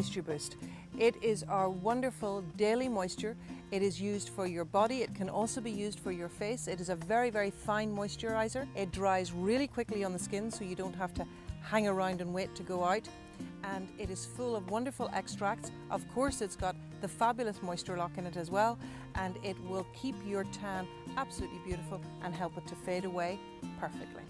Moisture Boost. It is our wonderful daily moisture. It is used for your body. It can also be used for your face. It is a very, very fine moisturizer. It dries really quickly on the skin so you don't have to hang around and wait to go out. And it is full of wonderful extracts. Of course, it's got the fabulous moisture lock in it as well, and it will keep your tan absolutely beautiful and help it to fade away perfectly.